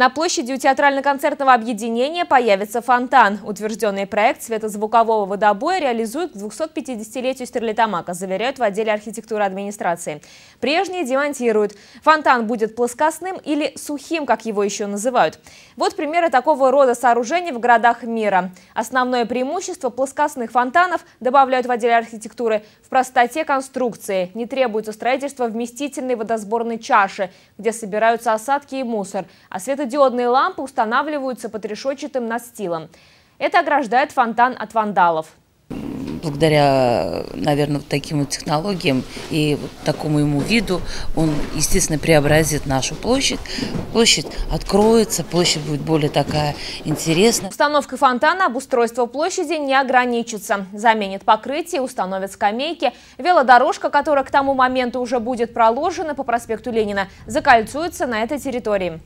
На площади у театрально-концертного объединения появится фонтан. Утвержденный проект светозвукового водобоя реализуют к 250-летию Стерлитамака, заверяют в отделе архитектуры администрации. Прежние демонтируют. Фонтан будет плоскостным или сухим, как его еще называют. Вот примеры такого рода сооружений в городах мира. Основное преимущество плоскостных фонтанов, добавляют в отделе архитектуры, в простоте конструкции. Не требуется строительство вместительной водосборной чаши, где собираются осадки и мусор, а свет Светодиодные лампы устанавливаются под решетчатым настилом. Это ограждает фонтан от вандалов благодаря, наверное, таким вот технологиям и вот такому ему виду, он, естественно, преобразит нашу площадь. Площадь откроется, площадь будет более такая интересная. Установкой фонтана обустройство площади не ограничится. Заменит покрытие, установят скамейки. Велодорожка, которая к тому моменту уже будет проложена по проспекту Ленина, закольцуется на этой территории.